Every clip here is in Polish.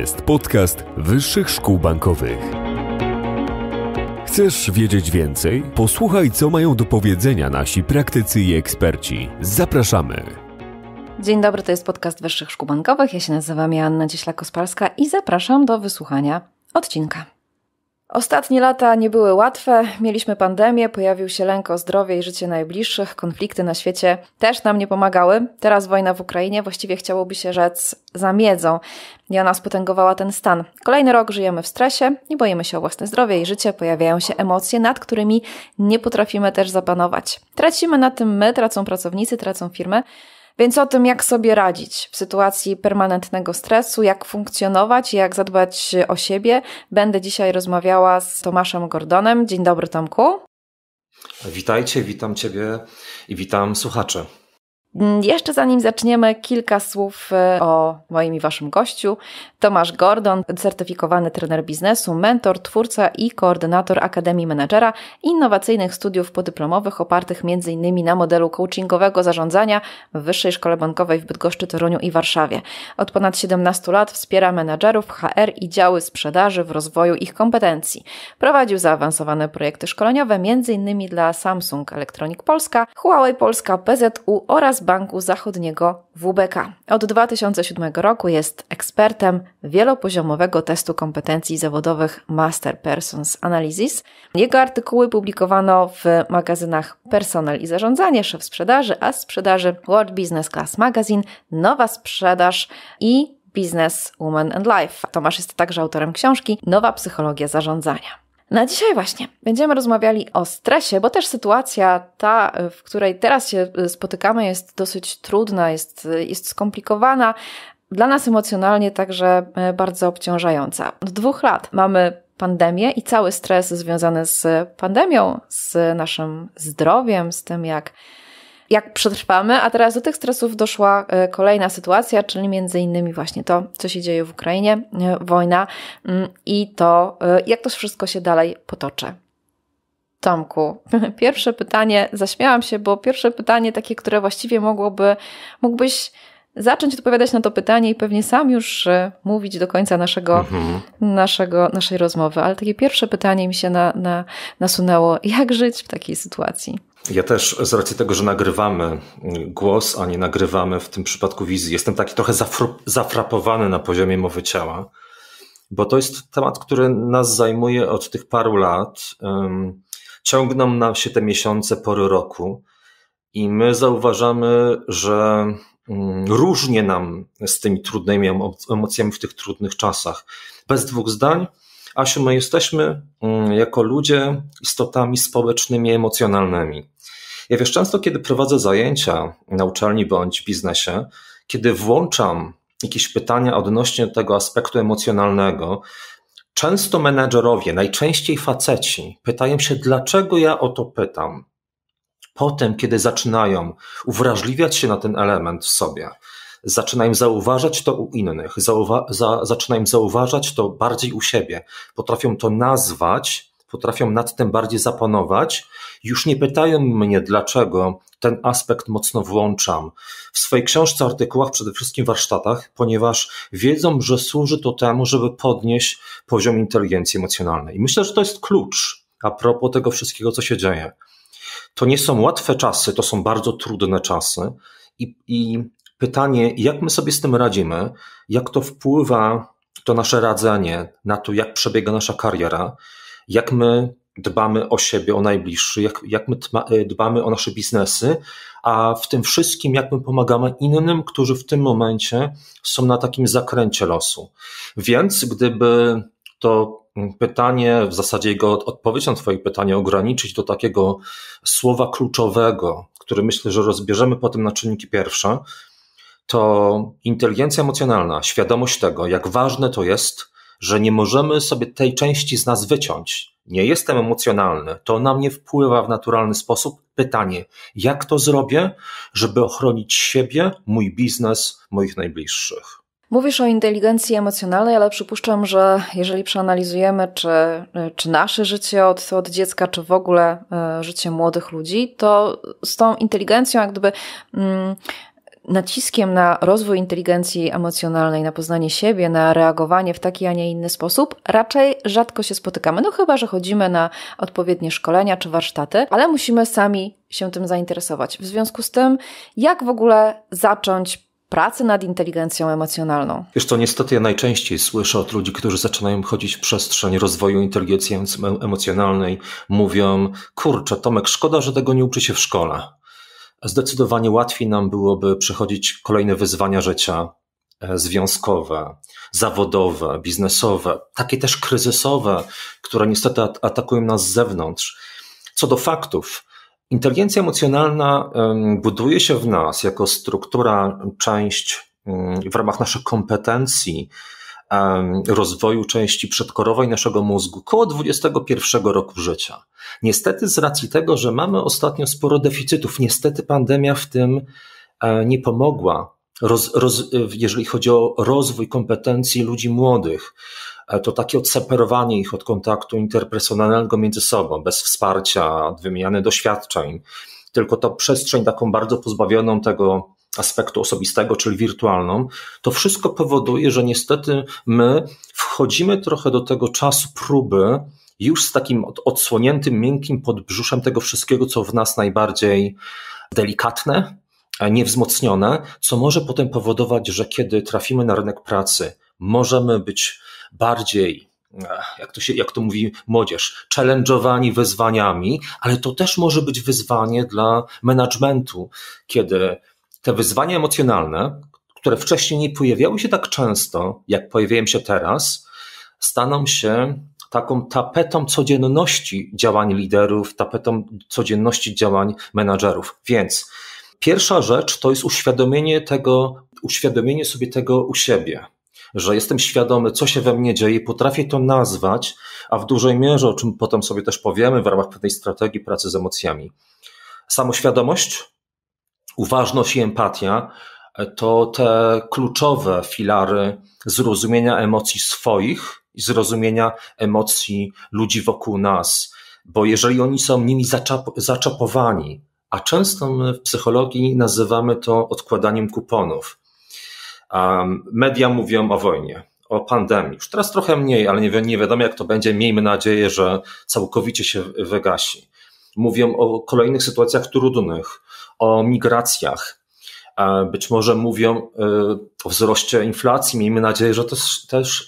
jest podcast Wyższych Szkół Bankowych. Chcesz wiedzieć więcej? Posłuchaj, co mają do powiedzenia nasi praktycy i eksperci. Zapraszamy. Dzień dobry, to jest podcast Wyższych Szkół Bankowych. Ja się nazywam Joanna Cieślak-Osparska i zapraszam do wysłuchania odcinka. Ostatnie lata nie były łatwe, mieliśmy pandemię, pojawił się lęk o zdrowie i życie najbliższych, konflikty na świecie też nam nie pomagały. Teraz wojna w Ukrainie, właściwie chciałoby się rzec, zamiedzą. I ona spotęgowała ten stan. Kolejny rok żyjemy w stresie, nie boimy się o własne zdrowie i życie, pojawiają się emocje, nad którymi nie potrafimy też zapanować. Tracimy na tym my, tracą pracownicy, tracą firmy. Więc o tym, jak sobie radzić w sytuacji permanentnego stresu, jak funkcjonować, jak zadbać o siebie, będę dzisiaj rozmawiała z Tomaszem Gordonem. Dzień dobry, Tomku. Witajcie, witam Ciebie i witam słuchaczy. Mm, jeszcze zanim zaczniemy, kilka słów e, o moim i waszym gościu. Tomasz Gordon, certyfikowany trener biznesu, mentor, twórca i koordynator Akademii Menedżera, innowacyjnych studiów podyplomowych opartych m.in. na modelu coachingowego zarządzania w Wyższej Szkole Bankowej w Bydgoszczy, Toruniu i Warszawie. Od ponad 17 lat wspiera menedżerów HR i działy sprzedaży w rozwoju ich kompetencji. Prowadził zaawansowane projekty szkoleniowe m.in. dla Samsung Electronic Polska, Huawei Polska, PZU oraz Banku Zachodniego WBK. Od 2007 roku jest ekspertem wielopoziomowego testu kompetencji zawodowych Master Persons Analysis. Jego artykuły publikowano w magazynach Personal i Zarządzanie, Szef Sprzedaży, a Sprzedaży World Business Class Magazine, Nowa Sprzedaż i Business Woman and Life. Tomasz jest także autorem książki Nowa Psychologia Zarządzania. Na dzisiaj właśnie będziemy rozmawiali o stresie, bo też sytuacja ta, w której teraz się spotykamy, jest dosyć trudna, jest, jest skomplikowana, dla nas emocjonalnie także e, bardzo obciążająca. Od dwóch lat mamy pandemię i cały stres związany z pandemią, z naszym zdrowiem, z tym, jak jak przetrwamy, a teraz do tych stresów doszła e, kolejna sytuacja, czyli między innymi właśnie to, co się dzieje w Ukrainie, e, wojna mm, i to, e, jak to wszystko się dalej potoczy. Tomku, pierwsze pytanie, zaśmiałam się, bo pierwsze pytanie takie, które właściwie mogłoby, mógłbyś zacząć odpowiadać na to pytanie i pewnie sam już mówić do końca naszego, mhm. naszego, naszej rozmowy, ale takie pierwsze pytanie mi się na, na, nasunęło, jak żyć w takiej sytuacji? Ja też z racji tego, że nagrywamy głos, a nie nagrywamy w tym przypadku wizji, jestem taki trochę zafrapowany na poziomie mowy ciała, bo to jest temat, który nas zajmuje od tych paru lat. Ciągną nam się te miesiące, pory roku i my zauważamy, że mm, różnie nam z tymi trudnymi emocjami w tych trudnych czasach. Bez dwóch zdań, Asiu, my jesteśmy mm, jako ludzie istotami społecznymi, emocjonalnymi. Ja wiesz, często kiedy prowadzę zajęcia na uczelni bądź biznesie, kiedy włączam jakieś pytania odnośnie tego aspektu emocjonalnego, często menedżerowie, najczęściej faceci, pytają się, dlaczego ja o to pytam. Potem, kiedy zaczynają uwrażliwiać się na ten element w sobie, zaczynają zauważać to u innych, zauwa- za- zaczynają zauważać to bardziej u siebie, potrafią to nazwać, potrafią nad tym bardziej zapanować, już nie pytają mnie, dlaczego ten aspekt mocno włączam w swojej książce, artykułach, przede wszystkim warsztatach, ponieważ wiedzą, że służy to temu, żeby podnieść poziom inteligencji emocjonalnej. I myślę, że to jest klucz a propos tego wszystkiego, co się dzieje. To nie są łatwe czasy, to są bardzo trudne czasy. I, i pytanie, jak my sobie z tym radzimy, jak to wpływa to nasze radzenie na to, jak przebiega nasza kariera, jak my dbamy o siebie, o najbliższych, jak, jak my dbamy o nasze biznesy, a w tym wszystkim, jak my pomagamy innym, którzy w tym momencie są na takim zakręcie losu. Więc gdyby to pytanie, w zasadzie jego odpowiedź na Twoje pytanie ograniczyć do takiego słowa kluczowego, który myślę, że rozbierzemy potem na czynniki pierwsze, to inteligencja emocjonalna, świadomość tego, jak ważne to jest, że nie możemy sobie tej części z nas wyciąć. Nie jestem emocjonalny, to na mnie wpływa w naturalny sposób. Pytanie, jak to zrobię, żeby ochronić siebie, mój biznes, moich najbliższych? Mówisz o inteligencji emocjonalnej, ale przypuszczam, że jeżeli przeanalizujemy, czy, czy nasze życie od, od dziecka, czy w ogóle e, życie młodych ludzi, to z tą inteligencją, jak gdyby. Mm, naciskiem na rozwój inteligencji emocjonalnej, na poznanie siebie, na reagowanie w taki, a nie inny sposób, raczej rzadko się spotykamy. No chyba, że chodzimy na odpowiednie szkolenia czy warsztaty, ale musimy sami się tym zainteresować. W związku z tym, jak w ogóle zacząć pracy nad inteligencją emocjonalną? Wiesz to niestety ja najczęściej słyszę od ludzi, którzy zaczynają chodzić w przestrzeń rozwoju inteligencji emocjonalnej, mówią, kurczę Tomek, szkoda, że tego nie uczy się w szkole. Zdecydowanie łatwiej nam byłoby przechodzić kolejne wyzwania życia, e, związkowe, zawodowe, biznesowe, takie też kryzysowe, które niestety atakują nas z zewnątrz. Co do faktów, Inteligencja emocjonalna buduje się w nas jako struktura, część w ramach naszych kompetencji, rozwoju części przedkorowej naszego mózgu koło 21 roku życia. Niestety, z racji tego, że mamy ostatnio sporo deficytów, niestety pandemia w tym e, nie pomogła. Roz, roz, jeżeli chodzi o rozwój kompetencji ludzi młodych, E, to takie odseparowanie ich od kontaktu interpersonalnego między sobą, bez wsparcia, wymiany doświadczeń, tylko to przestrzeń taką bardzo pozbawioną tego aspektu osobistego, czyli wirtualną, to wszystko powoduje, że niestety my wchodzimy trochę do tego czasu próby już z takim odsłoniętym, miękkim podbrzuszem tego wszystkiego, co w nas najbardziej delikatne, niewzmocnione, co może potem powodować, że kiedy trafimy na rynek pracy, możemy być bardziej jak to, się, jak to mówi młodzież, challenge'owani wyzwaniami, ale to też może być wyzwanie dla managementu, kiedy te wyzwania emocjonalne, które wcześniej nie pojawiały się tak często, jak pojawiają się teraz, staną się taką tapetą codzienności działań liderów, tapetą codzienności działań menadżerów. Więc pierwsza rzecz to jest uświadomienie tego, uświadomienie sobie tego u siebie że jestem świadomy, co się we mnie dzieje, potrafię to nazwać, a w dużej mierze, o czym potem sobie też powiemy w ramach pewnej strategii pracy z emocjami. Samoświadomość, uważność i empatia to te kluczowe filary zrozumienia emocji swoich i zrozumienia emocji ludzi wokół nas. Bo jeżeli oni są nimi zaczap zaczapowani, a często my w psychologii nazywamy to odkładaniem kuponów, Media mówią o wojnie, o pandemii. Już teraz trochę mniej, ale nie, nie wiadomo jak to będzie. Miejmy nadzieję, że całkowicie się wygasi. Mówią o kolejnych sytuacjach trudnych, o migracjach. Być może mówią y, o wzroście inflacji. Miejmy nadzieję, że to też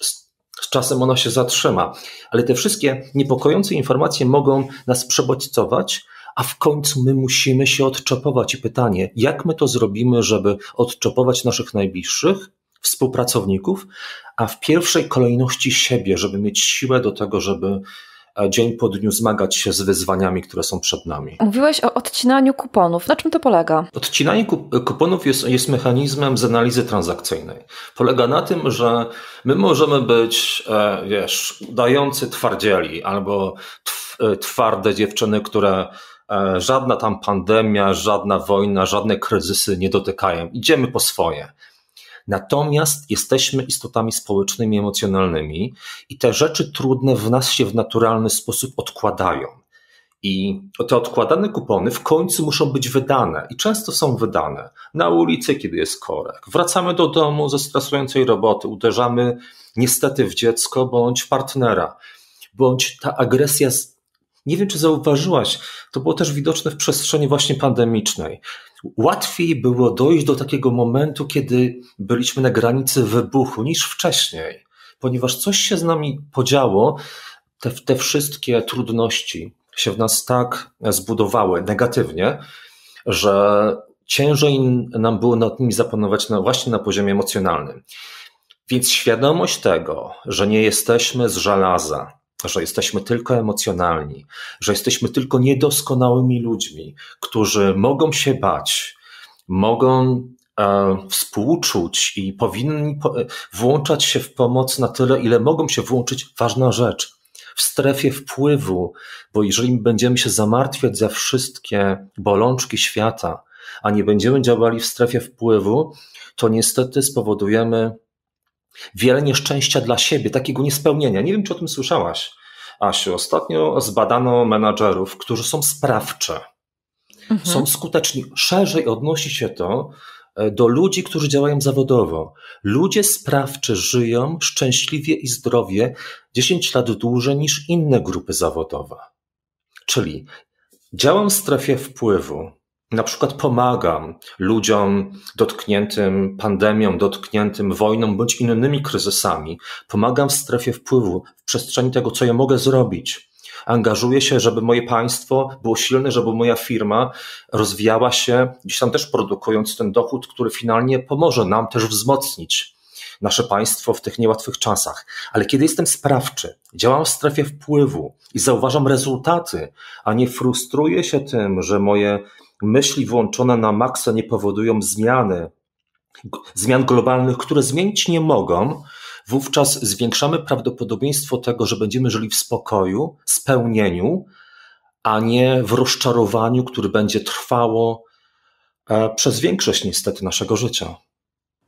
z czasem ona się zatrzyma. Ale te wszystkie niepokojące informacje mogą nas przebodźcować, a w końcu my musimy się odczepować. I pytanie, jak my to zrobimy, żeby odczepować naszych najbliższych, współpracowników, a w pierwszej kolejności siebie, żeby mieć siłę do tego, żeby e, dzień po dniu zmagać się z wyzwaniami, które są przed nami. Mówiłeś o odcinaniu kuponów. Na czym to polega? Odcinanie kuponów jest, jest mechanizmem z analizy transakcyjnej. Polega na tym, że my możemy być, e, wiesz, dający twardzieli albo e, twarde dziewczyny, które E, żadna tam pandemia, żadna wojna, żadne kryzysy nie dotykają. Idziemy po swoje. Natomiast jesteśmy istotami społecznymi, emocjonalnymi i te rzeczy trudne w nas się w naturalny sposób odkładają. I te odkładane kupony w końcu muszą być wydane i często są wydane na ulicy, kiedy jest korek. Wracamy do domu ze stresującej roboty, uderzamy niestety w dziecko bądź partnera, bądź ta agresja nie wiem, czy zauważyłaś, to było też widoczne w przestrzeni właśnie pandemicznej. Łatwiej było dojść do takiego momentu, kiedy byliśmy na granicy wybuchu niż wcześniej, ponieważ coś się z nami podziało, te, te wszystkie trudności się w nas tak zbudowały negatywnie, że ciężej nam było nad nimi zapanować na, właśnie na poziomie emocjonalnym. Więc świadomość tego, że nie jesteśmy z żelaza, że jesteśmy tylko emocjonalni, że jesteśmy tylko niedoskonałymi ludźmi, którzy mogą się bać, mogą e, współczuć i powinni po, włączać się w pomoc na tyle, ile mogą się włączyć. Ważna rzecz. W strefie wpływu, bo jeżeli będziemy się zamartwiać za wszystkie bolączki świata, a nie będziemy działali w strefie wpływu, to niestety spowodujemy wiele nieszczęścia dla siebie, takiego niespełnienia. Nie wiem, czy o tym słyszałaś, Asiu. Ostatnio zbadano menadżerów, którzy są sprawcze, mhm. są skuteczni. Szerzej odnosi się to e, do ludzi, którzy działają zawodowo. Ludzie sprawczy żyją szczęśliwie i zdrowie 10 lat dłużej niż inne grupy zawodowe. Czyli działam w strefie wpływu, na przykład pomagam ludziom dotkniętym pandemią, dotkniętym wojną bądź innymi kryzysami. Pomagam w strefie wpływu, w przestrzeni tego, co ja mogę zrobić. Angażuję się, żeby moje państwo było silne, żeby moja firma rozwijała się, gdzieś tam też produkując ten dochód, który finalnie pomoże nam też wzmocnić nasze państwo w tych niełatwych czasach. Ale kiedy jestem sprawczy, działam w strefie wpływu i zauważam rezultaty, a nie frustruję się tym, że moje myśli włączone na maksa nie powodują zmiany, zmian globalnych, które zmienić nie mogą, wówczas zwiększamy prawdopodobieństwo tego, że będziemy żyli w spokoju, spełnieniu, a nie w rozczarowaniu, które będzie trwało e, przez większość niestety naszego życia.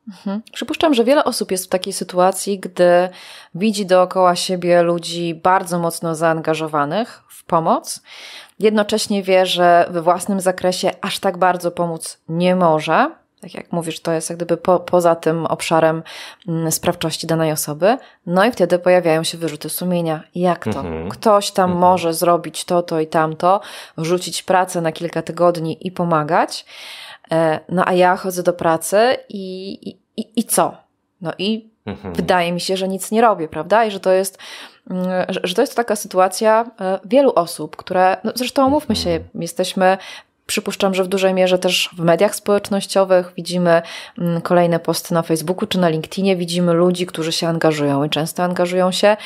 Mhm. Przypuszczam, że wiele osób jest w takiej sytuacji, gdy widzi dookoła siebie ludzi bardzo mocno zaangażowanych w pomoc, jednocześnie wie, że we własnym zakresie aż tak bardzo pomóc nie może. Tak jak mówisz, to jest jak gdyby po, poza tym obszarem mm, sprawczości danej osoby. No i wtedy pojawiają się wyrzuty sumienia. Jak to? Mhm. Ktoś tam mhm. może zrobić to, to i tamto, rzucić pracę na kilka tygodni i pomagać. E, no a ja chodzę do pracy i, i, i co? No i mhm. wydaje mi się, że nic nie robię, prawda? I że to jest, mm, że to jest taka sytuacja e, wielu osób, które, no zresztą mówmy się, mhm. jesteśmy Przypuszczam, że w dużej mierze też w mediach społecznościowych widzimy mm, kolejne posty na Facebooku czy na LinkedInie, widzimy ludzi, którzy się angażują i często angażują się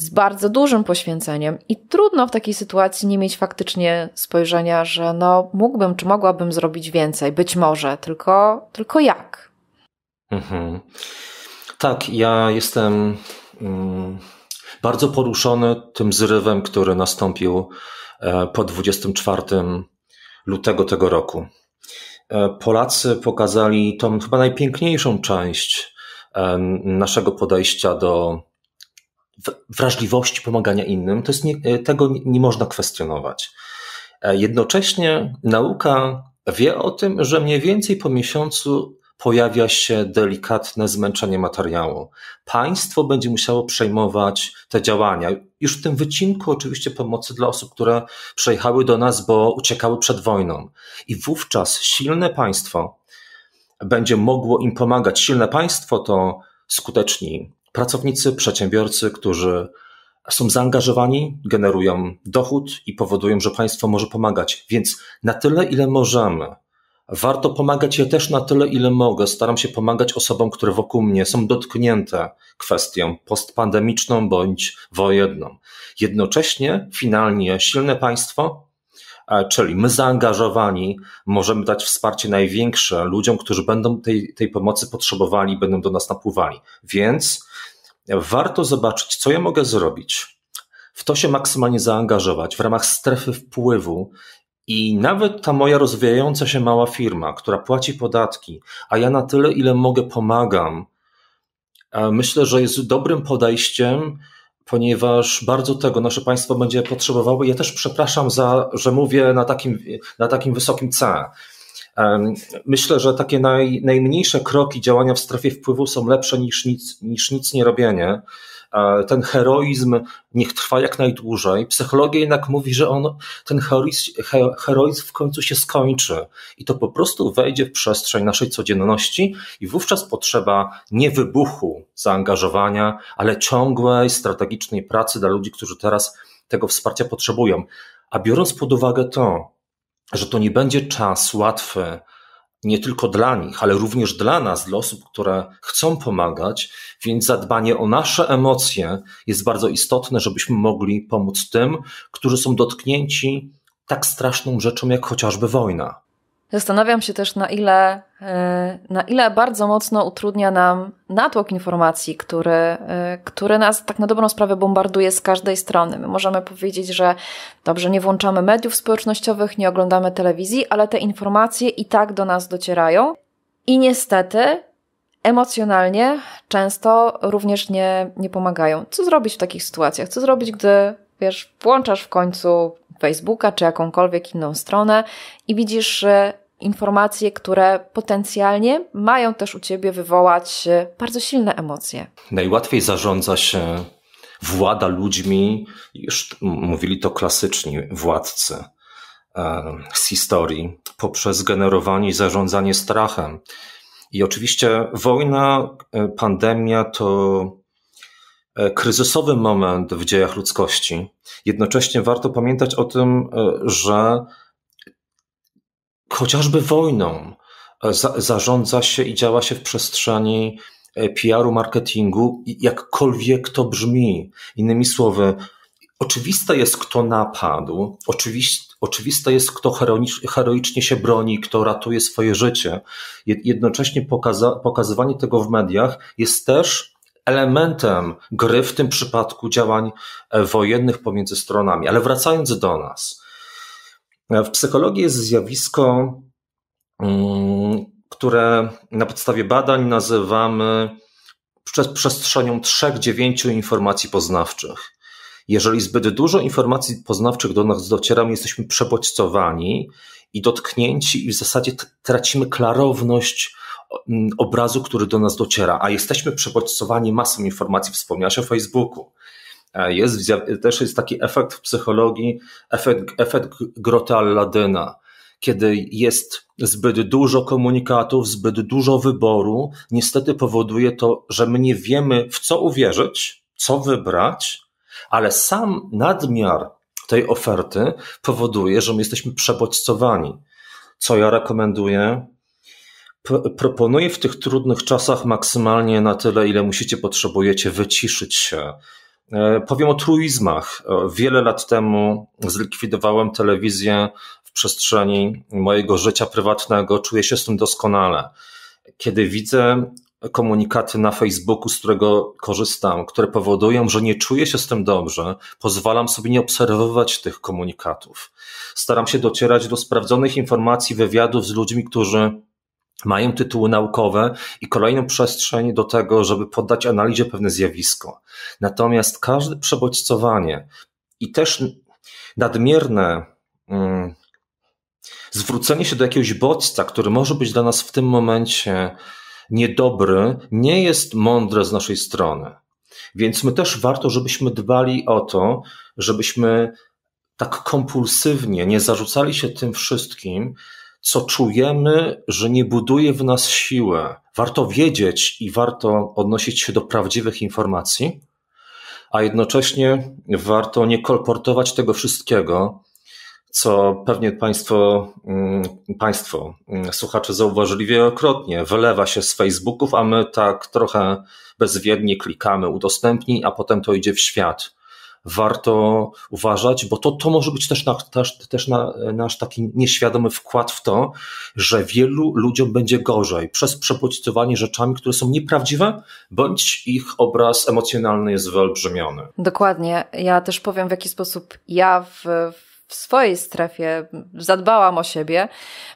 z bardzo dużym poświęceniem i trudno w takiej sytuacji nie mieć faktycznie spojrzenia, że no mógłbym czy mogłabym zrobić więcej, być może, tylko, tylko jak? Mhm. Tak, ja jestem mm, bardzo poruszony tym zrywem, który nastąpił e, po 24 lutego tego roku. E, Polacy pokazali tą chyba najpiękniejszą część e, naszego podejścia do wrażliwości pomagania innym. To jest nie, tego nie można kwestionować. Jednocześnie nauka wie o tym, że mniej więcej po miesiącu pojawia się delikatne zmęczenie materiału. Państwo będzie musiało przejmować te działania. Już w tym wycinku oczywiście pomocy dla osób, które przyjechały do nas, bo uciekały przed wojną. I wówczas silne państwo będzie mogło im pomagać. Silne państwo to skuteczni pracownicy, przedsiębiorcy, którzy są zaangażowani, generują dochód i powodują, że państwo może pomagać. Więc na tyle, ile możemy, Warto pomagać ja też na tyle, ile mogę. Staram się pomagać osobom, które wokół mnie są dotknięte kwestią postpandemiczną bądź wojenną. Jednocześnie, finalnie, silne państwo, e, czyli my zaangażowani, możemy dać wsparcie największe ludziom, którzy będą tej, tej pomocy potrzebowali, będą do nas napływali. Więc warto zobaczyć, co ja mogę zrobić w to się maksymalnie zaangażować w ramach strefy wpływu i nawet ta moja rozwijająca się mała firma, która płaci podatki, a ja na tyle, ile mogę, pomagam, myślę, że jest dobrym podejściem, ponieważ bardzo tego nasze państwo będzie potrzebowało. Ja też przepraszam za, że mówię na takim, na takim wysokim C. Myślę, że takie naj, najmniejsze kroki działania w strefie wpływu są lepsze niż nic, niż nic nie robienie ten heroizm niech trwa jak najdłużej. Psychologia jednak mówi, że on, ten heroizm, heroizm w końcu się skończy i to po prostu wejdzie w przestrzeń naszej codzienności i wówczas potrzeba nie wybuchu zaangażowania, ale ciągłej, strategicznej pracy dla ludzi, którzy teraz tego wsparcia potrzebują. A biorąc pod uwagę to, że to nie będzie czas łatwy, nie tylko dla nich, ale również dla nas, dla osób, które chcą pomagać, więc zadbanie o nasze emocje jest bardzo istotne, żebyśmy mogli pomóc tym, którzy są dotknięci tak straszną rzeczą, jak chociażby wojna. Zastanawiam się też, na ile, e, na ile bardzo mocno utrudnia nam natłok informacji, który, e, który nas tak na dobrą sprawę bombarduje z każdej strony. My możemy powiedzieć, że dobrze, nie włączamy mediów społecznościowych, nie oglądamy telewizji, ale te informacje i tak do nas docierają. I niestety emocjonalnie często również nie, nie pomagają. Co zrobić w takich sytuacjach? Co zrobić, gdy wiesz, włączasz w końcu Facebooka czy jakąkolwiek inną stronę i widzisz, informacje, które potencjalnie mają też u ciebie wywołać e, bardzo silne emocje. Najłatwiej zarządza się, włada ludźmi, już mówili to klasyczni władcy e, z historii, poprzez generowanie i zarządzanie strachem. I oczywiście wojna, e, pandemia to kryzysowy moment w dziejach ludzkości. Jednocześnie warto pamiętać o tym, że chociażby wojną e, za, zarządza się i działa się w przestrzeni e, PR-u, marketingu, jakkolwiek to brzmi. Innymi słowy, oczywiste jest, kto napadł, oczywiste, oczywiste jest, kto heroicznie się broni, kto ratuje swoje życie. Jednocześnie pokaza, pokazywanie tego w mediach jest też elementem gry, w tym przypadku działań e, wojennych pomiędzy stronami. Ale wracając do nas, w psychologii jest zjawisko, mm, które na podstawie badań nazywamy przestrzenią trzech, dziewięciu informacji poznawczych. Jeżeli zbyt dużo informacji poznawczych do nas dociera, my jesteśmy przebodźcowani i dotknięci, i w zasadzie tracimy klarowność obrazu, który do nas dociera, a jesteśmy przebodźcowani masą informacji. Wspomniałeś o Facebooku. E, jest, też jest taki efekt w psychologii, efekt, efekt grota Alladyna. Kiedy jest zbyt dużo komunikatów, zbyt dużo wyboru, niestety powoduje to, że my nie wiemy, w co uwierzyć, co wybrać, ale sam nadmiar tej oferty powoduje, że my jesteśmy przebodźcowani. Co ja rekomenduję? Proponuję w tych trudnych czasach maksymalnie na tyle, ile musicie, potrzebujecie wyciszyć się, E, powiem o truizmach. E, wiele lat temu zlikwidowałem telewizję w przestrzeni mojego życia prywatnego. Czuję się z tym doskonale. Kiedy widzę komunikaty na Facebooku, z którego korzystam, które powodują, że nie czuję się z tym dobrze, pozwalam sobie nie obserwować tych komunikatów. Staram się docierać do sprawdzonych informacji, wywiadów z ludźmi, którzy mają tytuły naukowe i kolejną przestrzeń do tego, żeby poddać analizie pewne zjawisko. Natomiast każde przebodźcowanie i też nadmierne mm, zwrócenie się do jakiegoś bodźca, który może być dla nas w tym momencie niedobry, nie jest mądre z naszej strony. Więc my też warto, żebyśmy dbali o to, żebyśmy tak kompulsywnie nie zarzucali się tym wszystkim, co czujemy, że nie buduje w nas siły. Warto wiedzieć i warto odnosić się do prawdziwych informacji, a jednocześnie warto nie kolportować tego wszystkiego, co pewnie Państwo, mm, państwo mm, słuchacze zauważyli wielokrotnie. Wylewa się z Facebooków, a my tak trochę bezwiednie klikamy udostępnij, a potem to idzie w świat warto uważać, bo to, to może być też, na, też, też na, nasz taki nieświadomy wkład w to, że wielu ludziom będzie gorzej przez przepodźcowanie rzeczami, które są nieprawdziwe, bądź ich obraz emocjonalny jest wyolbrzymiony. Dokładnie. Ja też powiem, w jaki sposób ja w, w swojej strefie zadbałam o siebie.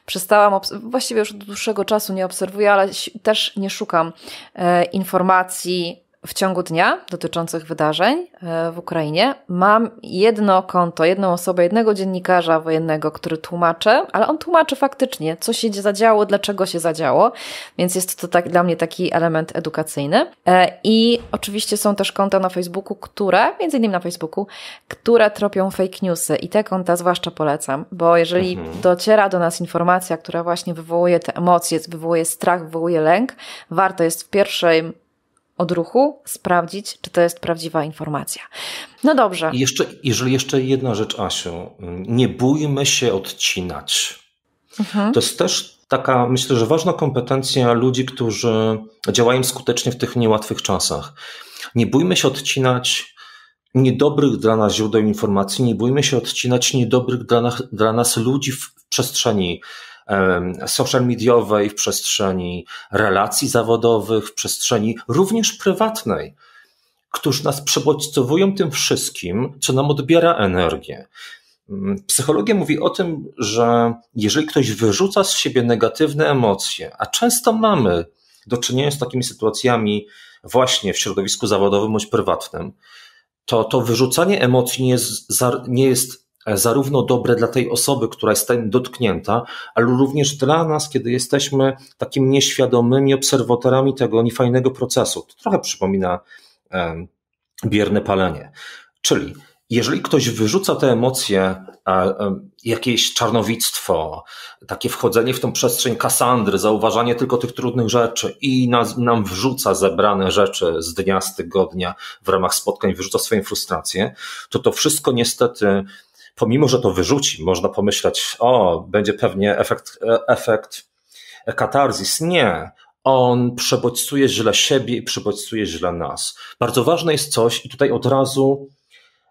Przestałam, właściwie już od dłuższego czasu nie obserwuję, ale też nie szukam e, informacji w ciągu dnia dotyczących wydarzeń e, w Ukrainie. Mam jedno konto, jedną osobę, jednego dziennikarza wojennego, który tłumaczy, ale on tłumaczy faktycznie, co się zadziało, dlaczego się zadziało, więc jest to tak, dla mnie taki element edukacyjny. E, I oczywiście są też konta na Facebooku, które, między innymi na Facebooku, które tropią fake newsy i te konta zwłaszcza polecam, bo jeżeli mhm. dociera do nas informacja, która właśnie wywołuje te emocje, wywołuje strach, wywołuje lęk, warto jest w pierwszej odruchu sprawdzić, czy to jest prawdziwa informacja. No dobrze. Jeszcze, jeżeli jeszcze jedna rzecz, Asiu, nie bójmy się odcinać. Mhm. To jest też taka, myślę, że ważna kompetencja ludzi, którzy działają skutecznie w tych niełatwych czasach. Nie bójmy się odcinać niedobrych dla nas źródeł informacji, nie bójmy się odcinać niedobrych dla nas, dla nas ludzi w przestrzeni social mediowej, w przestrzeni relacji zawodowych, w przestrzeni również prywatnej, którzy nas przebodźcowują tym wszystkim, co nam odbiera energię. Mm, psychologia mówi o tym, że jeżeli ktoś wyrzuca z siebie negatywne emocje, a często mamy do czynienia z takimi sytuacjami właśnie w środowisku zawodowym bądź prywatnym, to to wyrzucanie emocji nie jest, nie jest zarówno dobre dla tej osoby, która jest tym dotknięta, ale również dla nas, kiedy jesteśmy takimi nieświadomymi obserwatorami tego niefajnego procesu. To trochę przypomina bierne palenie. Czyli jeżeli ktoś wyrzuca te emocje, jakieś czarnowictwo, takie wchodzenie w tą przestrzeń Kasandry, zauważanie tylko tych trudnych rzeczy i nas, nam wrzuca zebrane rzeczy z dnia, z tygodnia w ramach spotkań, wyrzuca swoją frustrację, to to wszystko niestety, pomimo że to wyrzuci, można pomyśleć, o, będzie pewnie efekt, efekt katarzis. Nie, on przebodźcuje źle siebie i przebodźcuje źle nas. Bardzo ważne jest coś, i tutaj od razu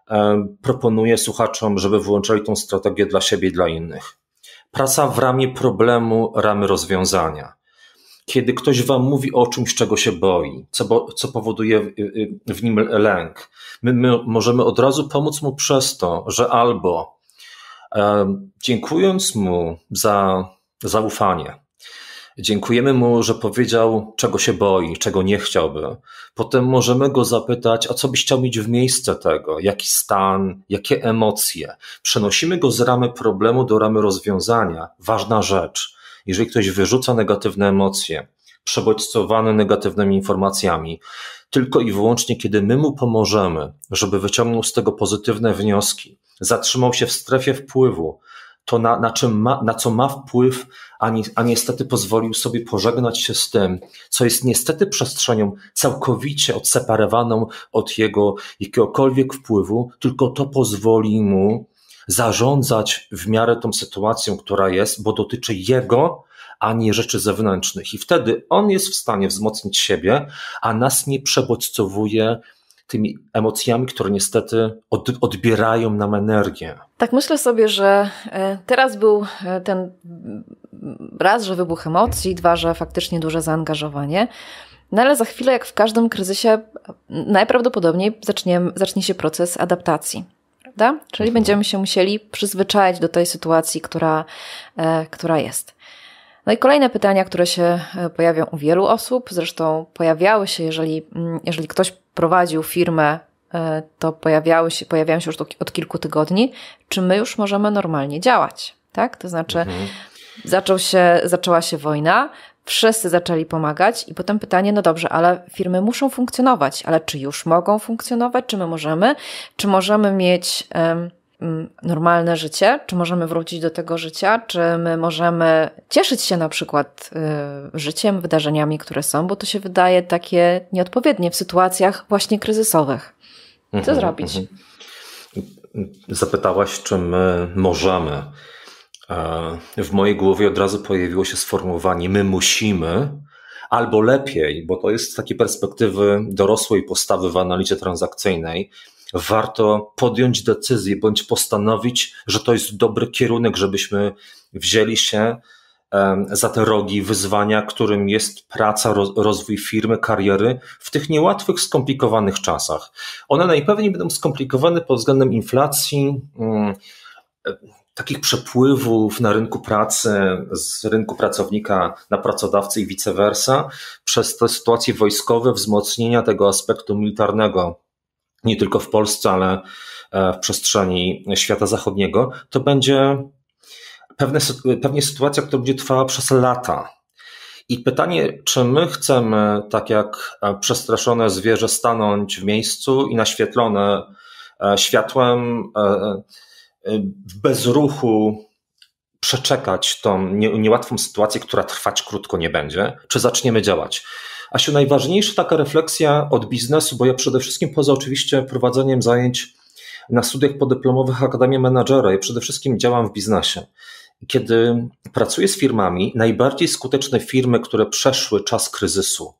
e, proponuję słuchaczom, żeby włączyli tą strategię dla siebie i dla innych. Praca w ramię problemu, ramy rozwiązania. Kiedy ktoś wam mówi o czymś, czego się boi, co, co powoduje w, w nim lęk, my, my możemy od razu pomóc mu przez to, że albo e, dziękując mu za zaufanie, Dziękujemy mu, że powiedział, czego się boi, czego nie chciałby. Potem możemy go zapytać, a co byś chciał mieć w miejsce tego, jaki stan, jakie emocje. Przenosimy go z ramy problemu do ramy rozwiązania. Ważna rzecz. Jeżeli ktoś wyrzuca negatywne emocje, przebodźcowany negatywnymi informacjami, tylko i wyłącznie kiedy my mu pomożemy, żeby wyciągnął z tego pozytywne wnioski, zatrzymał się w strefie wpływu, to na, na, czym ma, na co ma wpływ, a, ni, a niestety pozwolił sobie pożegnać się z tym, co jest niestety przestrzenią całkowicie odseparowaną od jego jakiegokolwiek wpływu, tylko to pozwoli mu zarządzać w miarę tą sytuacją, która jest, bo dotyczy jego, a nie rzeczy zewnętrznych. I wtedy on jest w stanie wzmocnić siebie, a nas nie przebodźcowuje tymi emocjami, które niestety od, odbierają nam energię. Tak myślę sobie, że e, teraz był e, ten raz, że wybuch emocji, dwa, że faktycznie duże zaangażowanie. No ale za chwilę, jak w każdym kryzysie, najprawdopodobniej zacznie, zacznie się proces adaptacji. Prawda? Czyli mhm. będziemy się musieli przyzwyczaić do tej sytuacji, która, e, która jest. No i kolejne pytania, które się pojawią u wielu osób, zresztą pojawiały się, jeżeli, mm, jeżeli ktoś prowadził firmę, e, to pojawiały się, pojawiają się już od kilku tygodni, czy my już możemy normalnie działać, tak? To znaczy, mhm. zaczął się, zaczęła się wojna, wszyscy zaczęli pomagać i potem pytanie, no dobrze, ale firmy muszą funkcjonować, ale czy już mogą funkcjonować, czy my możemy, czy możemy mieć um, normalne życie, czy możemy wrócić do tego życia, czy my możemy cieszyć się na przykład y, życiem, wydarzeniami, które są, bo to się wydaje takie nieodpowiednie w sytuacjach właśnie kryzysowych. Co mhm, zrobić? Mhm. Zapytałaś, czy my możemy. E, w mojej głowie od razu pojawiło się sformułowanie my musimy, albo lepiej, bo to jest z takiej perspektywy dorosłej postawy w analizie transakcyjnej, warto podjąć decyzję bądź postanowić, że to jest dobry kierunek, żebyśmy wzięli się za te rogi wyzwania, którym jest praca, rozwój firmy, kariery w tych niełatwych, skomplikowanych czasach. One najpewniej będą skomplikowane pod względem inflacji, mm, takich przepływów na rynku pracy, z rynku pracownika na pracodawcę i vice versa, przez te sytuacje wojskowe, wzmocnienia tego aspektu militarnego nie tylko w Polsce, ale e, w przestrzeni świata zachodniego, to będzie pewne, pewnie sytuacja, która będzie trwała przez lata. I pytanie, czy my chcemy, tak jak e, przestraszone zwierzę, stanąć w miejscu i naświetlone e, światłem w bezruchu przeczekać tą niełatwą sytuację, która trwać krótko nie będzie, czy zaczniemy działać? Asiu, najważniejsza taka refleksja od biznesu, bo ja przede wszystkim poza oczywiście prowadzeniem zajęć na studiach podyplomowych Akademii Menadżera, ja przede wszystkim działam w biznesie. Kiedy pracuję z firmami, najbardziej skuteczne firmy, które przeszły czas kryzysu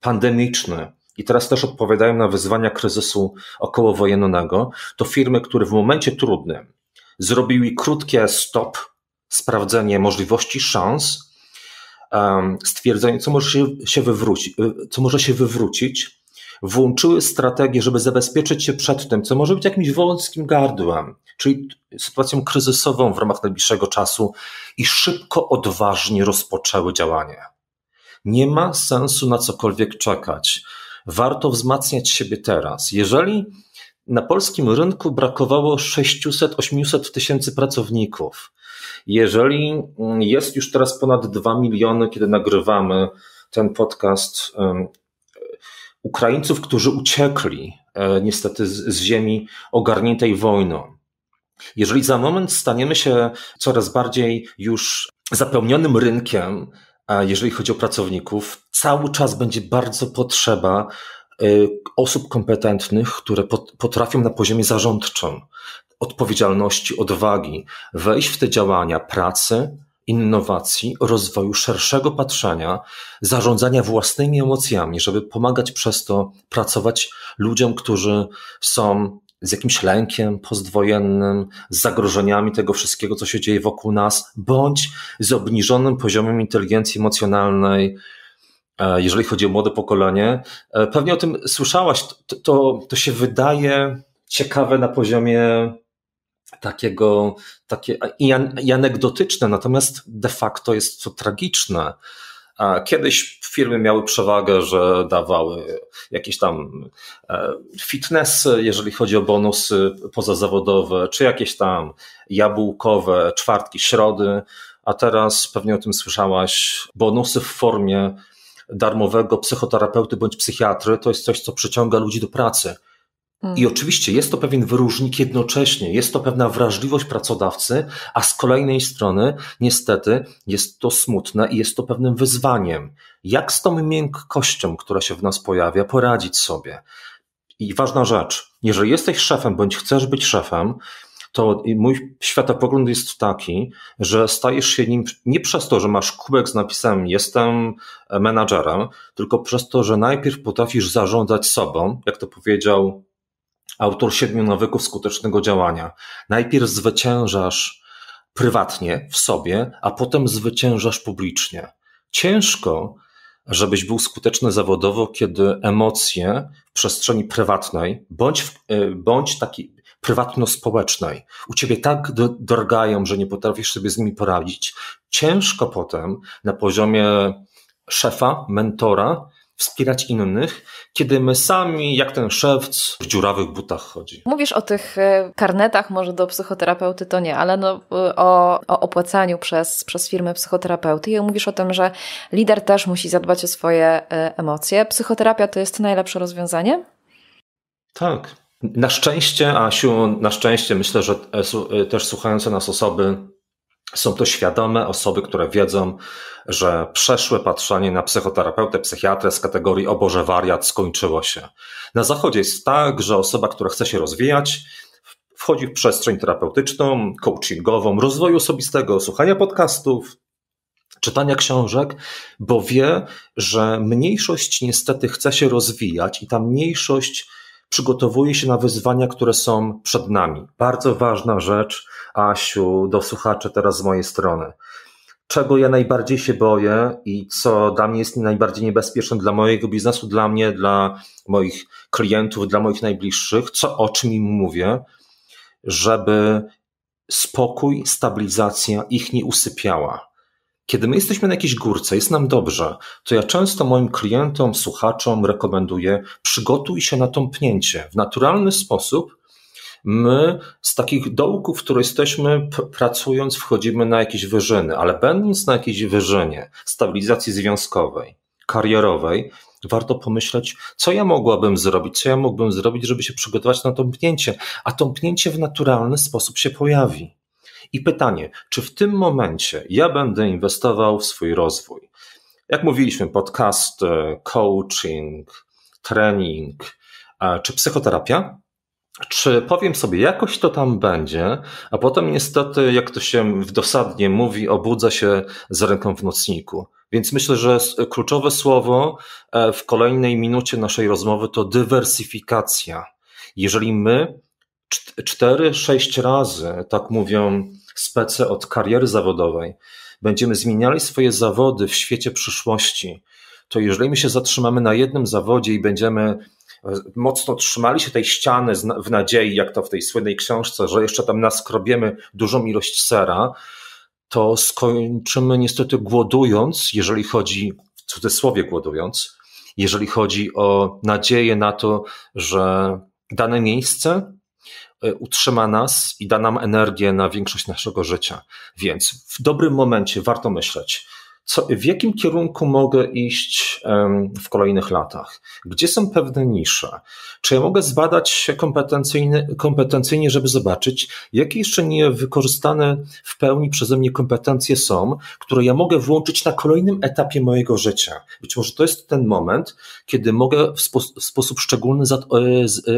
pandemiczny i teraz też odpowiadają na wyzwania kryzysu okołowojennego, to firmy, które w momencie trudnym zrobiły krótkie stop, sprawdzenie możliwości, szans, stwierdzenie, co może się, się wywrócić, y, co może się wywrócić, włączyły strategię, żeby zabezpieczyć się przed tym, co może być jakimś wąskim gardłem, czyli sytuacją kryzysową w ramach najbliższego czasu i szybko, odważnie rozpoczęły działanie. Nie ma sensu na cokolwiek czekać. Warto wzmacniać siebie teraz. Jeżeli na polskim rynku brakowało 600-800 tysięcy pracowników. Jeżeli jest już teraz ponad 2 miliony, kiedy nagrywamy ten podcast, Ukraińców, którzy uciekli e, niestety z, z ziemi ogarniętej wojną. Jeżeli za moment staniemy się coraz bardziej już zapełnionym rynkiem, jeżeli chodzi o pracowników, cały czas będzie bardzo potrzeba osób kompetentnych, które potrafią na poziomie zarządczym, odpowiedzialności, odwagi wejść w te działania pracy, innowacji, rozwoju szerszego patrzenia, zarządzania własnymi emocjami, żeby pomagać przez to pracować ludziom, którzy są z jakimś lękiem postwojennym, z zagrożeniami tego wszystkiego, co się dzieje wokół nas, bądź z obniżonym poziomem inteligencji emocjonalnej, jeżeli chodzi o młode pokolenie. E, pewnie o tym słyszałaś, to, to, to się wydaje ciekawe na poziomie takiego, takie i anegdotyczne, natomiast de facto jest to tragiczne. Kiedyś firmy miały przewagę, że dawały jakieś tam e, fitnessy, jeżeli chodzi o bonusy pozazawodowe, czy jakieś tam jabłkowe czwartki, środy, a teraz pewnie o tym słyszałaś, bonusy w formie darmowego psychoterapeuty bądź psychiatry to jest coś, co przyciąga ludzi do pracy. Mm. I oczywiście jest to pewien wyróżnik jednocześnie, jest to pewna wrażliwość pracodawcy, a z kolejnej strony niestety jest to smutne i jest to pewnym wyzwaniem. Jak z tą miękkością, która się w nas pojawia, poradzić sobie? I ważna rzecz, jeżeli jesteś szefem bądź chcesz być szefem, to mój światopogląd jest taki, że stajesz się nim nie przez to, że masz kubek z napisem jestem menadżerem, tylko przez to, że najpierw potrafisz zarządzać sobą, jak to powiedział autor siedmiu nawyków skutecznego działania. Najpierw zwyciężasz prywatnie w sobie, a potem zwyciężasz publicznie. Ciężko, żebyś był skuteczny zawodowo, kiedy emocje w przestrzeni prywatnej, bądź, e, bądź takiej prywatno-społecznej, u ciebie tak drgają, że nie potrafisz sobie z nimi poradzić. Ciężko potem na poziomie szefa, mentora, wspierać innych, kiedy my sami, jak ten szewc, w dziurawych butach chodzi. Mówisz o tych e, karnetach, może do psychoterapeuty to nie, ale no, o, o opłacaniu przez, przez firmy psychoterapeuty i mówisz o tym, że lider też musi zadbać o swoje e, emocje. Psychoterapia to jest najlepsze rozwiązanie? Tak. Na szczęście, Asiu, na szczęście myślę, że e, też słuchające nas osoby są to świadome osoby, które wiedzą, że przeszłe patrzenie na psychoterapeutę, psychiatrę z kategorii o Boże wariat skończyło się. Na zachodzie jest tak, że osoba, która chce się rozwijać, wchodzi w przestrzeń terapeutyczną, coachingową, rozwoju osobistego, słuchania podcastów, czytania książek, bo wie, że mniejszość niestety chce się rozwijać i ta mniejszość przygotowuje się na wyzwania, które są przed nami. Bardzo ważna rzecz, Asiu, do słuchaczy teraz z mojej strony. Czego ja najbardziej się boję i co dla mnie jest najbardziej niebezpieczne dla mojego biznesu, dla mnie, dla moich klientów, dla moich najbliższych, co o czym im mówię, żeby spokój, stabilizacja ich nie usypiała. Kiedy my jesteśmy na jakiejś górce, jest nam dobrze, to ja często moim klientom, słuchaczom rekomenduję, przygotuj się na tąpnięcie w naturalny sposób. My z takich dołków, w których jesteśmy, pracując, wchodzimy na jakieś wyżyny, ale będąc na jakiejś wyżynie stabilizacji związkowej, karierowej, warto pomyśleć, co ja mogłabym zrobić, co ja mógłbym zrobić, żeby się przygotować na tąpnięcie, a tąpnięcie w naturalny sposób się pojawi. I pytanie, czy w tym momencie ja będę inwestował w swój rozwój? Jak mówiliśmy, podcast, coaching, trening, czy psychoterapia? Czy powiem sobie, jakoś to tam będzie, a potem niestety, jak to się w dosadnie mówi, obudzę się z ręką w nocniku. Więc myślę, że kluczowe słowo e, w kolejnej minucie naszej rozmowy to dywersyfikacja. Jeżeli my cztery, sześć razy, tak mówią spece od kariery zawodowej, będziemy zmieniali swoje zawody w świecie przyszłości, to jeżeli my się zatrzymamy na jednym zawodzie i będziemy e, mocno trzymali się tej ściany w nadziei, jak to w tej słynnej książce, że jeszcze tam naskrobiemy dużą ilość sera, to skończymy niestety głodując, jeżeli chodzi, w cudzysłowie głodując, jeżeli chodzi o nadzieję na to, że dane miejsce utrzyma nas i da nam energię na większość naszego życia. Więc w dobrym momencie warto myśleć, co, w jakim kierunku mogę iść w kolejnych latach? Gdzie są pewne nisze? Czy ja mogę zbadać się kompetencyjnie, kompetencyjnie, żeby zobaczyć, jakie jeszcze niewykorzystane w pełni przeze mnie kompetencje są, które ja mogę włączyć na kolejnym etapie mojego życia? Być może to jest ten moment, kiedy mogę w, spo, w sposób szczególny za,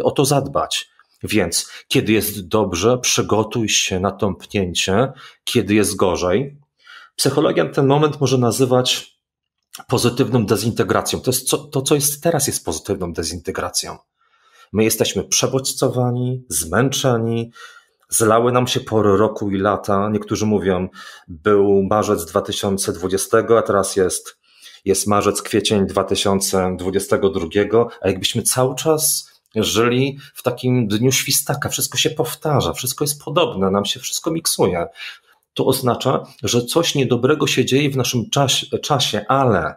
o to zadbać. Więc kiedy jest dobrze, przygotuj się na tąpnięcie, kiedy jest gorzej, Psychologia ten moment może nazywać pozytywną dezintegracją. To, jest co, to, co jest teraz, jest pozytywną dezintegracją. My jesteśmy przebodźcowani, zmęczeni, zlały nam się pory roku i lata. Niektórzy mówią, był marzec 2020, a teraz jest, jest marzec, kwiecień 2022, a jakbyśmy cały czas żyli w takim dniu świstaka, wszystko się powtarza, wszystko jest podobne, nam się wszystko miksuje to oznacza, że coś niedobrego się dzieje w naszym czasie, ale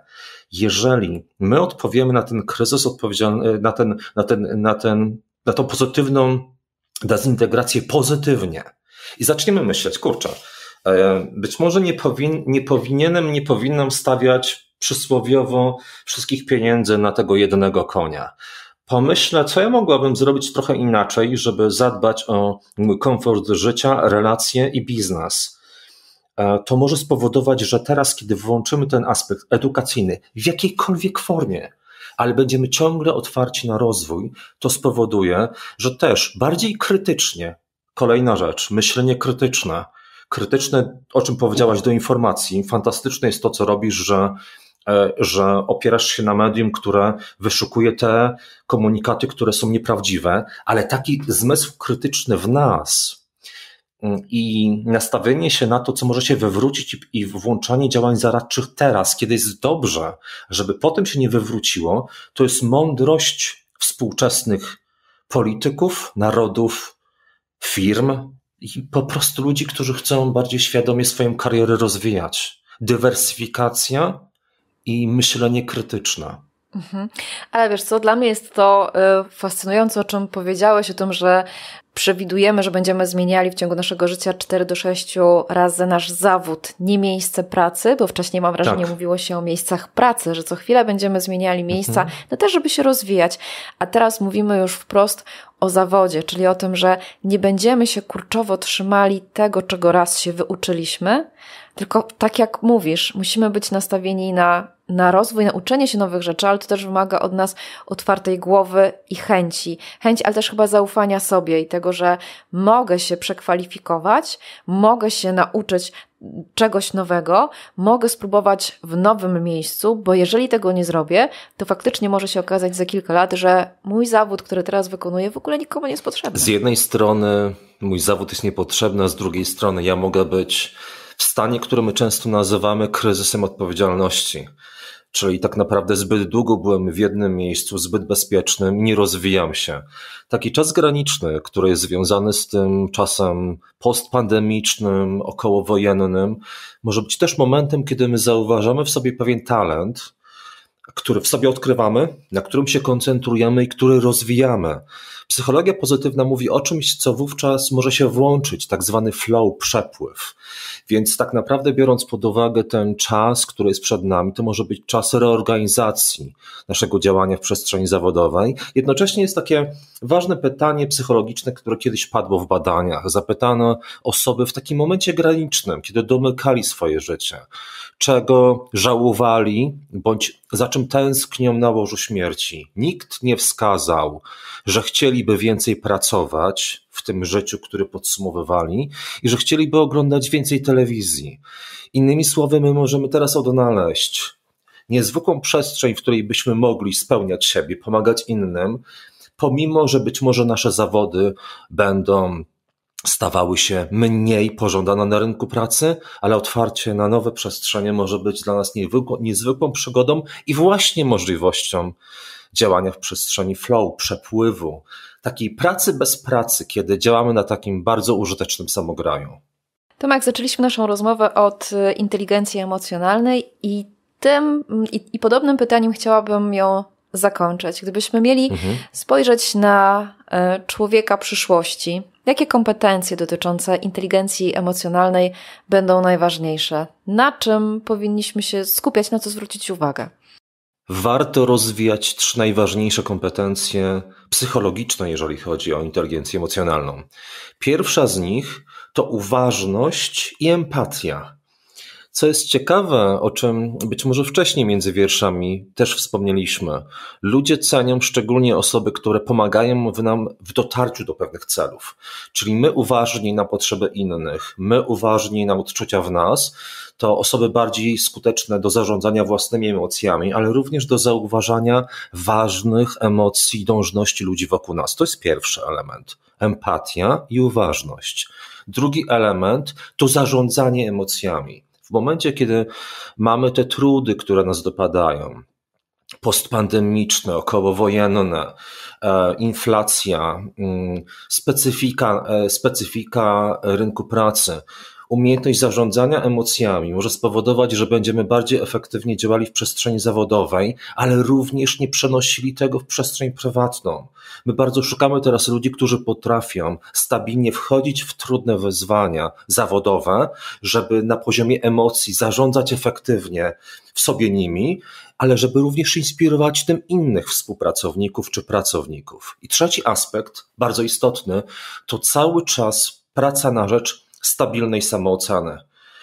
jeżeli my odpowiemy na ten kryzys odpowiedzialny, na ten, na ten, na ten, na tą pozytywną dezintegrację pozytywnie i zaczniemy myśleć, kurczę, e, być może nie, powin, nie powinienem, nie powinnam stawiać przysłowiowo wszystkich pieniędzy na tego jednego konia. Pomyślę, co ja mogłabym zrobić trochę inaczej, żeby zadbać o mój komfort życia, relacje i biznes. E, to może spowodować, że teraz, kiedy włączymy ten aspekt edukacyjny w jakiejkolwiek formie, ale będziemy ciągle otwarci na rozwój, to spowoduje, że też bardziej krytycznie, kolejna rzecz, myślenie krytyczne, krytyczne, o czym powiedziałaś, do informacji. Fantastyczne jest to, co robisz, że, że opierasz się na medium, które wyszukuje te komunikaty, które są nieprawdziwe, ale taki zmysł krytyczny w nas, i nastawienie się na to, co może się wywrócić i włączanie działań zaradczych teraz, kiedy jest dobrze, żeby potem się nie wywróciło, to jest mądrość współczesnych polityków, narodów, firm i po prostu ludzi, którzy chcą bardziej świadomie swoją karierę rozwijać. Dywersyfikacja i myślenie krytyczne. Mhm. Ale wiesz co, dla mnie jest to y, fascynujące, o czym powiedziałeś, o tym, że przewidujemy, że będziemy zmieniali w ciągu naszego życia 4 do 6 razy nasz zawód, nie miejsce pracy, bo wcześniej mam wrażenie tak. mówiło się o miejscach pracy, że co chwilę będziemy zmieniali miejsca, mhm. no też żeby się rozwijać. A teraz mówimy już wprost o zawodzie, czyli o tym, że nie będziemy się kurczowo trzymali tego, czego raz się wyuczyliśmy, tylko tak jak mówisz, musimy być nastawieni na, na rozwój, na uczenie się nowych rzeczy, ale to też wymaga od nas otwartej głowy i chęci. Chęci, ale też chyba zaufania sobie i tego, że mogę się przekwalifikować, mogę się nauczyć czegoś nowego, mogę spróbować w nowym miejscu, bo jeżeli tego nie zrobię, to faktycznie może się okazać za kilka lat, że mój zawód, który teraz wykonuję, w ogóle nikomu nie jest potrzebny. Z jednej strony mój zawód jest niepotrzebny, a z drugiej strony ja mogę być w stanie, który my często nazywamy kryzysem odpowiedzialności. Czyli tak naprawdę zbyt długo byłem w jednym miejscu, zbyt bezpiecznym, nie rozwijam się. Taki czas graniczny, który jest związany z tym czasem postpandemicznym, okołowojennym, może być też momentem, kiedy my zauważamy w sobie pewien talent, który w sobie odkrywamy, na którym się koncentrujemy i który rozwijamy. Psychologia pozytywna mówi o czymś, co wówczas może się włączyć, tak zwany flow, przepływ. Więc tak naprawdę biorąc pod uwagę ten czas, który jest przed nami, to może być czas reorganizacji naszego działania w przestrzeni zawodowej. Jednocześnie jest takie ważne pytanie psychologiczne, które kiedyś padło w badaniach. Zapytano osoby w takim momencie granicznym, kiedy domykali swoje życie, czego żałowali, bądź za czym tęsknią na łożu śmierci. Nikt nie wskazał, że chcieliby więcej pracować w tym życiu, które podsumowywali i że chcieliby oglądać więcej telewizji. Innymi słowy, my możemy teraz odnaleźć niezwykłą przestrzeń, w której byśmy mogli spełniać siebie, pomagać innym, pomimo, że być może nasze zawody będą stawały się mniej pożądane na rynku pracy, ale otwarcie na nowe przestrzenie może być dla nas niezwykłą, przygodą i właśnie możliwością działania w przestrzeni flow, przepływu, takiej pracy bez pracy, kiedy działamy na takim bardzo użytecznym samograju. Tomek, zaczęliśmy naszą rozmowę od e, inteligencji emocjonalnej i tym i, i podobnym pytaniem chciałabym ją zakończyć. Gdybyśmy mieli mhm. spojrzeć na e, człowieka przyszłości, jakie kompetencje dotyczące inteligencji emocjonalnej będą najważniejsze? Na czym powinniśmy się skupiać, na co zwrócić uwagę? Warto rozwijać trzy najważniejsze kompetencje psychologiczne, jeżeli chodzi o inteligencję emocjonalną. Pierwsza z nich to uważność i empatia. Co jest ciekawe, o czym być może wcześniej między wierszami też wspomnieliśmy, ludzie cenią szczególnie osoby, które pomagają nam w dotarciu do pewnych celów. Czyli my uważni na potrzeby innych, my uważni na odczucia w nas, to osoby bardziej skuteczne do zarządzania własnymi emocjami, ale również do zauważania ważnych emocji i dążności ludzi wokół nas. To jest pierwszy element. Empatia i uważność. Drugi element to zarządzanie emocjami. W momencie, kiedy mamy te trudy, które nas dopadają, postpandemiczne, okołowojenne, e, inflacja, mm, specyfika, e, specyfika rynku pracy, Umiejętność zarządzania emocjami może spowodować, że będziemy bardziej efektywnie działali w przestrzeni zawodowej, ale również nie przenosili tego w przestrzeń prywatną. My bardzo szukamy teraz ludzi, którzy potrafią stabilnie wchodzić w trudne wyzwania zawodowe, żeby na poziomie emocji zarządzać efektywnie w sobie nimi, ale żeby również inspirować tym innych współpracowników czy pracowników. I trzeci aspekt, bardzo istotny, to cały czas praca na rzecz stabilnej samooceny,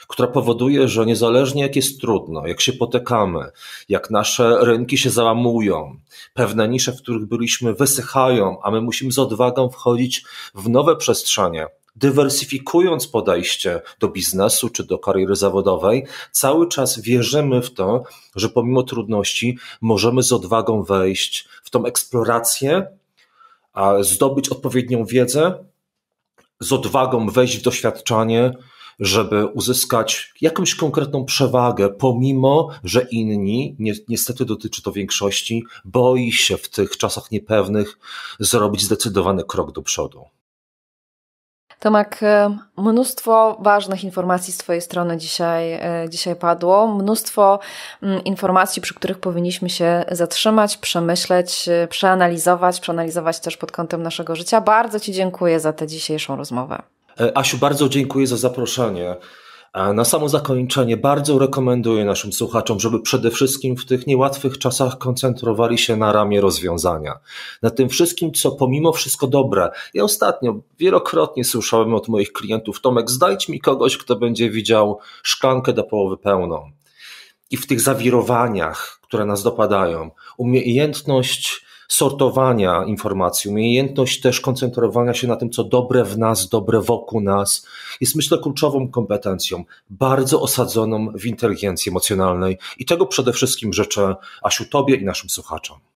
która powoduje, że niezależnie jak jest trudno, jak się potykamy, jak nasze rynki się załamują, pewne nisze, w których byliśmy, wysychają, a my musimy z odwagą wchodzić w nowe przestrzenie, dywersyfikując podejście do biznesu czy do kariery zawodowej, cały czas wierzymy w to, że pomimo trudności możemy z odwagą wejść w tą eksplorację, a zdobyć odpowiednią wiedzę, z odwagą wejść w doświadczanie, żeby uzyskać jakąś konkretną przewagę, pomimo że inni, niestety dotyczy to większości, boi się w tych czasach niepewnych zrobić zdecydowany krok do przodu. Tomek, e, mnóstwo ważnych informacji z Twojej strony dzisiaj, e, dzisiaj padło. Mnóstwo mm, informacji, przy których powinniśmy się zatrzymać, przemyśleć, e, przeanalizować, przeanalizować też pod kątem naszego życia. Bardzo Ci dziękuję za tę dzisiejszą rozmowę. Asiu, bardzo dziękuję za zaproszenie. Na samo zakończenie bardzo rekomenduję naszym słuchaczom, żeby przede wszystkim w tych niełatwych czasach koncentrowali się na ramię rozwiązania. Na tym wszystkim, co pomimo wszystko dobre. Ja ostatnio wielokrotnie słyszałem od moich klientów, Tomek, znajdź mi kogoś, kto będzie widział szklankę do połowy pełną. I w tych zawirowaniach, które nas dopadają, umiejętność sortowania informacji, umiejętność też koncentrowania się na tym, co dobre w nas, dobre wokół nas, jest myślę kluczową kompetencją, bardzo osadzoną w inteligencji emocjonalnej i tego przede wszystkim życzę Asiu Tobie i naszym słuchaczom.